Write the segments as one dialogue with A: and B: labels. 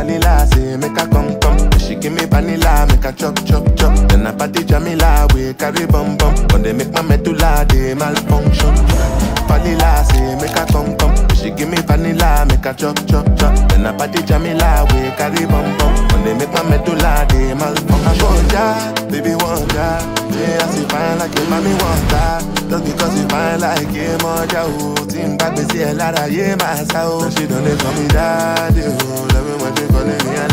A: Vanilla say make her come come. She give me vanilla, make her chop chop chop. Then I party Jamila, we carry bum bum. When they make my medulla, they malfunction. Vanilla say make her come come. She give me vanilla, make her chop chop chop. Then I party Jamila, we carry bum bum. When they make my medulla, they malfunction. Want baby ya. Yeah, I see fine like your mommy that. Just because you fine like a moja, oh. Team back, me see a lot of yeah, my soul. She don't call me daddy, oh.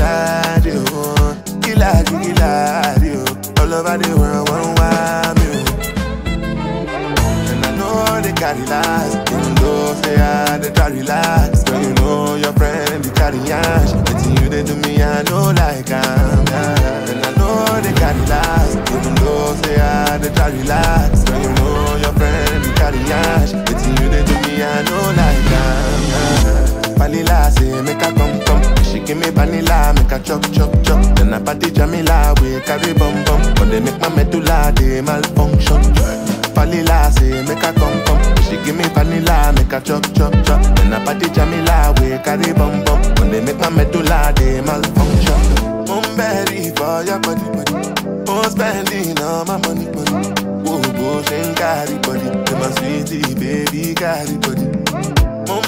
A: Oh. Killer, killer, oh. All over the world, one want me, oh. And I know they carry last, even though say I they try relax. Girl, you know your friend they carry ash. It's you they do me, I know like I'm. And I know they carry last, even though say I they try relax. Girl, you know your friend they carry ash. It's you they do me, I know like I'm yeah. Vanilla say make her come give me vanilla, make her chop chop chop. Then I party Jamila, we carry bum bum. When they make my medulla, they malfunction. Vanilla say make her come come. She give me vanilla, make her chop chop chop. Then I party Jamila, we carry bum bum. When they make my medulla, they malfunction. Ready for your body body. Oh, spending all my money money. Whoa, she carry body. My sweetie, baby, carry body.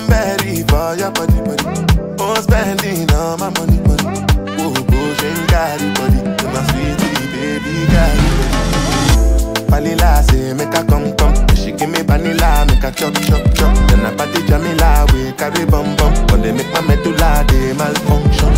A: Ready for your body Say make her come come. She give me vanilla, make her chop chop chop. Then I party Jamila, we carry bum bum. When they make my medulla, they malfunction.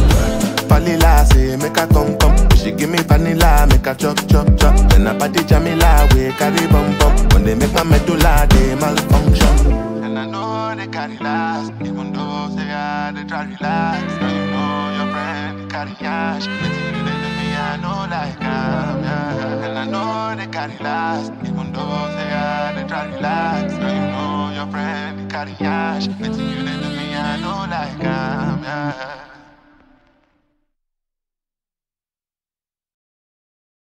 A: Vanilla say make her come come. She give me vanilla, make her chop chop chop. Then I party Jamila, we carry bum bum. When they make my medulla, they malfunction. And I know they carry last, even though say I they try relax. Now you know your friend carry ash. But you do me, I know like I'm yeah. And I know they carry last, even though say I they try relax. Now you know your friend they carry ash. But you they do me, I know like I'm yeah.